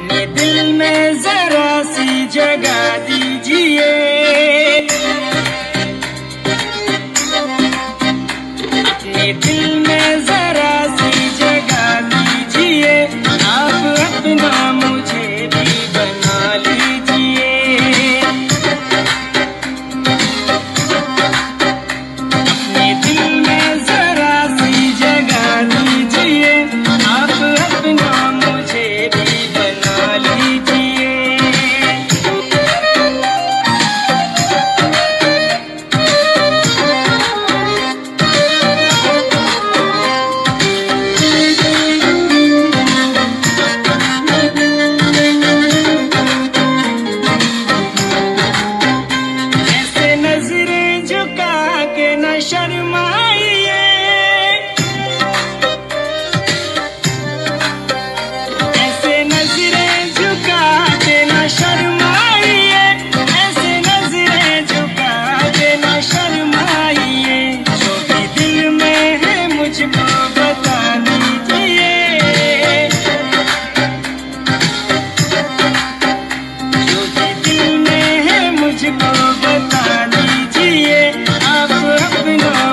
ये दिल में जरा सी जगा दीजिए। दिल में न शर्माइए ऐसे नज़रें झुका देना शर्माइए ऐसे नजरे झुका देना शर्माइए जो भी दिल में है मुझको never happened.